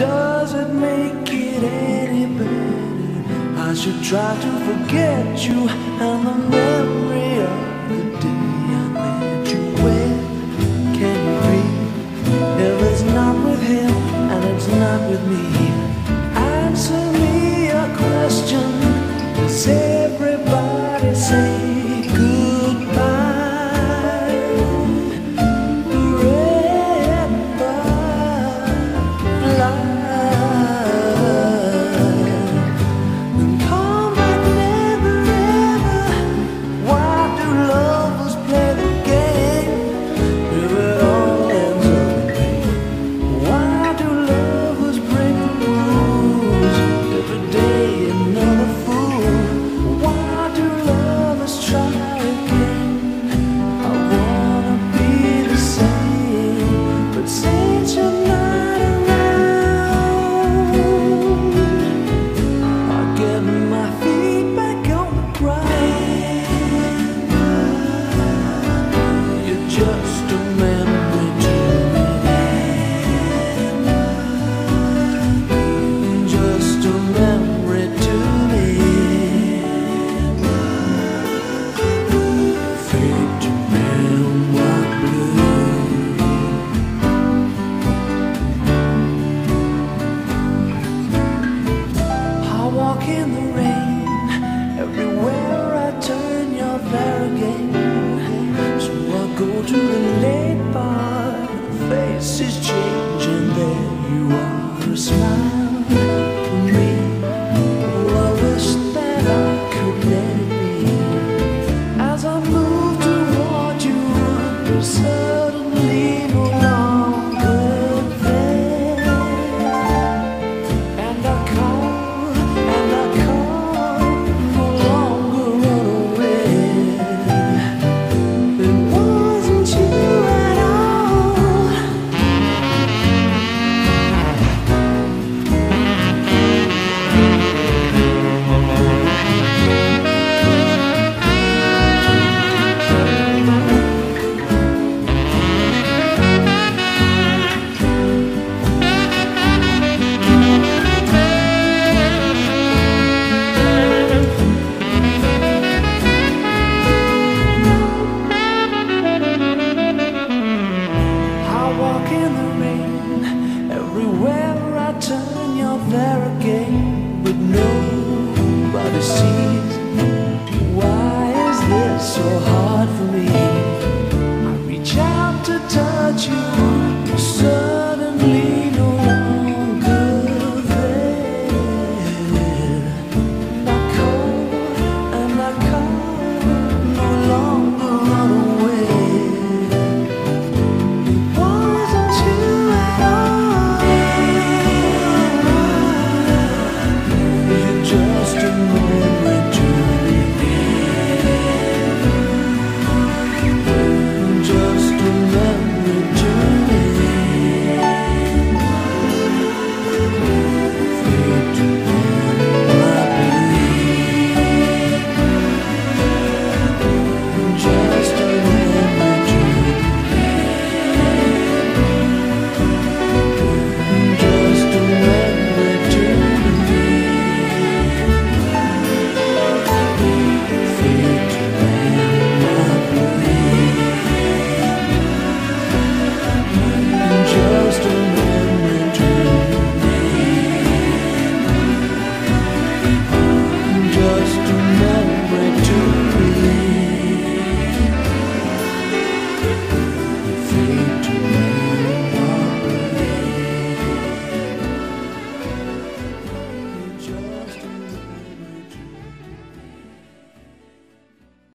Does it make it any better? I should try to forget you and the memory of the day I met you. Where can you be if it's not with him and it's not with me? I go to the. Faces change, and there you are, a smile for me. I wish that I could let it be. As I move toward you, suddenly walk in the rain everywhere I turn. You're there again, but nobody sees.